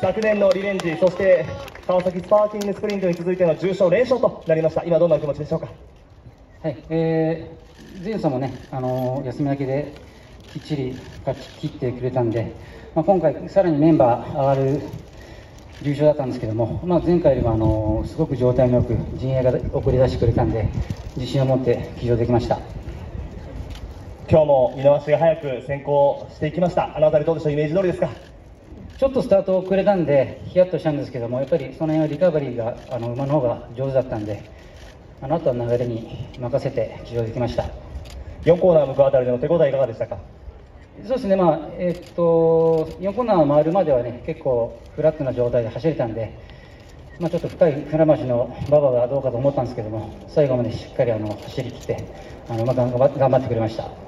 昨年のリベンジそして川崎スパーキングスプリントに続いての重賞連勝となりました。今どんなお気持ちでしょうか？はい、えー、前走もね、あのー休み明けできっちり勝ち切ってくれたんで、まあ、今回、さらにメンバー上がる重賞だったんですけども、まあ、前回よりも、あのーすごく状態もよく、陣営が送り出してくれたんで、自信を持って騎乗できました。今日も見逃しが早く先行していきました。あの辺りどうでしょう？イメージ通りですか？ちょっとスタート遅れたんで、ヒヤッとしたんですけども、やっぱりその辺はリカバリーがあの馬の方が上手だったんで、あの後は流れに任せて騎乗できました。4コーナー向くあたりでの手応えいかがでしたか？そうですね、まあえっと4コーナーを回るまではね、結構フラットな状態で走れたんで、まあ、ちょっと深い船橋の馬場がどうかと思ったんですけども、最後までしっかりあの走り切って、あのまあ頑張ってくれました。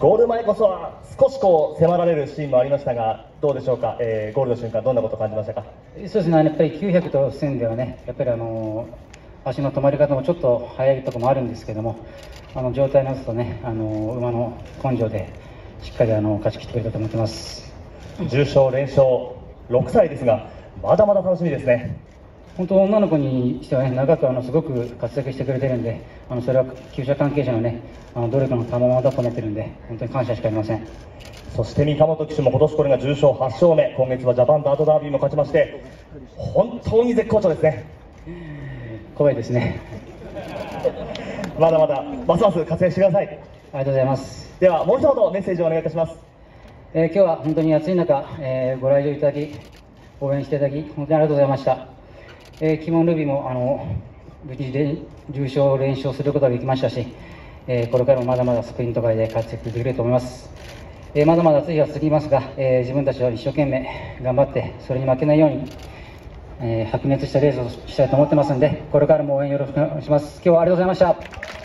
ゴール前こそは少しこう迫られるシーンもありましたがどうでしょうか、えーゴールの瞬間どんなことを感じましたか？そうですね、やっぱり900と1000ではね、やっぱりあの足の止まり方もちょっと速いところもあるんですけども、あの状態の良さとね、あの馬の根性でしっかりあの勝ち切ってくれたと思ってます。重賞連勝6歳ですがまだまだ楽しみですね本当、女の子にしてはね、長くあのすごく活躍してくれてるんで、あのそれは厩舎関係者のね、あの努力の賜物だと思ってるんで、本当に感謝しかありません。そして三本騎手も今年これが重賞8勝目今月はジャパンダートダービーも勝ちまして本当に絶好調ですね怖いですね。まだまだますます活躍してくださいありがとうございます。ではもう一言メッセージをお願いいたしますえー今日は本当に暑い中、えーご来場いただき、応援していただき、本当にありがとうございました。えー、キモンルビーもあの無事で重賞連勝することができましたし、えーこれからもまだまだスプリント界で活躍できると思います。えーまだまだ次は続きますが、えー自分たちは一生懸命頑張って、それに負けないように、え白熱したレースをしたいと思ってますので、これからも応援よろしくお願いします。今日はありがとうございました。